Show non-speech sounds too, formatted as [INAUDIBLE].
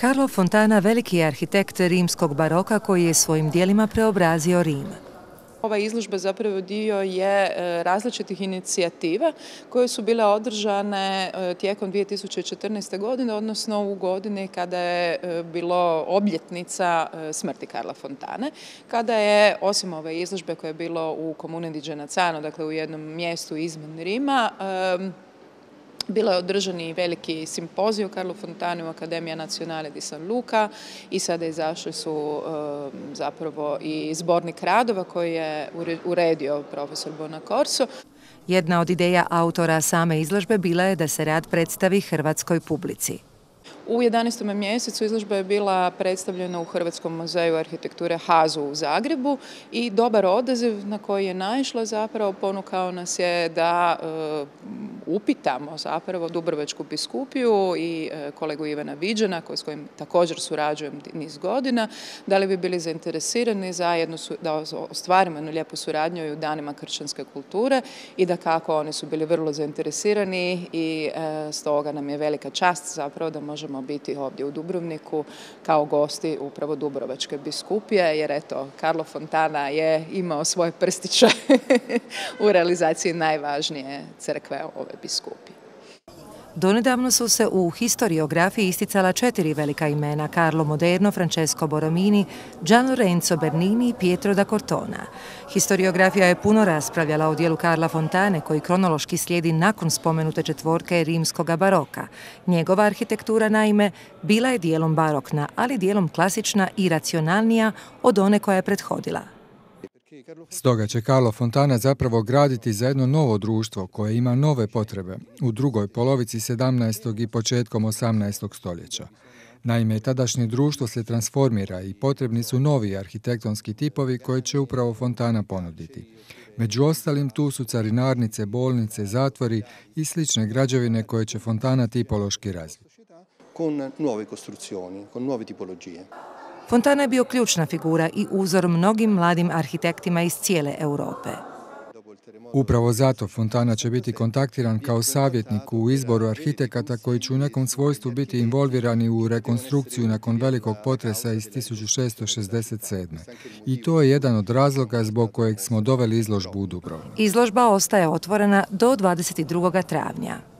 Carlo Fontana veliki je arhitekt rimskog baroka koji je svojim dijelima preobrazio Rim. Ova izložba zapravo dio je e, različitih inicijativa koje su bile održane e, tijekom 2014. godine, odnosno u godini kada je e, bilo obljetnica smrti Karla Fontane, kada je osim ove izložbe koja je bilo u komuni Di Genazano, dakle u jednom mjestu izvan Rima, bilo je održani veliki simpozij u Karlu Fontani u Akademija Nacionale di San Luca i sada izašli su zapravo i zbornik radova koji je uredio profesor Bonacorso. Jedna od ideja autora same izložbe bila je da se rad predstavi hrvatskoj publici. U 11. mjesecu izložba je bila predstavljena u Hrvatskom muzeju arhitekture Hazu u Zagrebu i dobar odaziv na koji je naišla zapravo ponukao nas je da e, upitamo zapravo Dubrovačku biskupiju i e, kolegu Ivana Viđana s kojim također surađujem niz godina, da li bi bili zainteresirani zajedno da ostvarimo jednu lijepu suradnju u danima kršćanske kulture i da kako oni su bili vrlo zainteresirani i e, stoga nam je velika čast zapravo da možemo biti ovdje u Dubrovniku kao gosti upravo Dubrovačke biskupije, jer eto, Karlo Fontana je imao svoje prstiće [LAUGHS] u realizaciji najvažnije crkve ove biskupije. Donedavno su se u historiografiji isticala četiri velika imena Carlo Moderno, Francesco Boromini, Gian Lorenzo Bernini i Pietro da Cortona. Historiografija je puno raspravljala o dijelu Karla Fontane koji kronološki slijedi nakon spomenute četvorke rimskoga baroka. Njegova arhitektura naime bila je dijelom barokna, ali dijelom klasična i racionalnija od one koja je prethodila. Stoga će Carlo Fontana zapravo graditi za jedno novo društvo koje ima nove potrebe u drugoj polovici 17. i početkom 18. stoljeća. Naime, tadašnje društvo se transformira i potrebni su novi arhitektonski tipovi koje će upravo Fontana ponuditi. Među ostalim tu su carinarnice, bolnice, zatvori i slične građevine koje će Fontana tipološki razviti. Con nuove costruzioni, con nuove tipologije. Fontana je bio ključna figura i uzor mnogim mladim arhitektima iz cijele Europe. Upravo zato Fontana će biti kontaktiran kao savjetnik u izboru arhitekata koji će u nekom svojstvu biti involvirani u rekonstrukciju nakon velikog potresa iz 1667. I to je jedan od razloga zbog kojeg smo doveli izložbu u Dubrovnik. Izložba ostaje otvorena do 22. travnja.